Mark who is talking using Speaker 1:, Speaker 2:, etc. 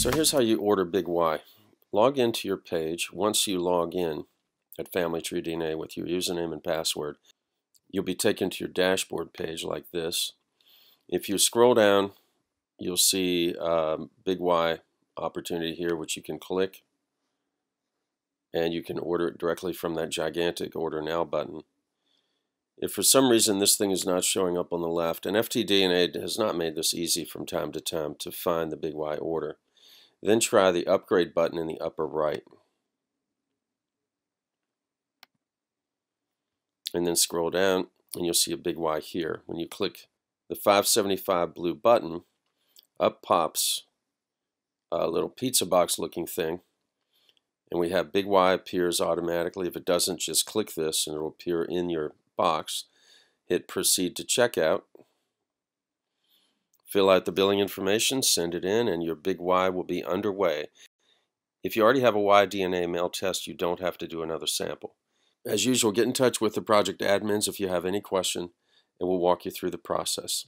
Speaker 1: So here's how you order Big Y. Log into your page. Once you log in at Family Tree DNA with your username and password, you'll be taken to your dashboard page like this. If you scroll down, you'll see um, Big Y opportunity here, which you can click and you can order it directly from that gigantic Order Now button. If for some reason this thing is not showing up on the left, and FTDNA has not made this easy from time to time to find the Big Y order, then try the upgrade button in the upper right. And then scroll down and you'll see a big Y here. When you click the 575 blue button, up pops a little pizza box looking thing. And we have big Y appears automatically. If it doesn't, just click this and it will appear in your box. Hit proceed to checkout. Fill out the billing information, send it in, and your big Y will be underway. If you already have a Y DNA mail test, you don't have to do another sample. As usual, get in touch with the project admins if you have any question, and we'll walk you through the process.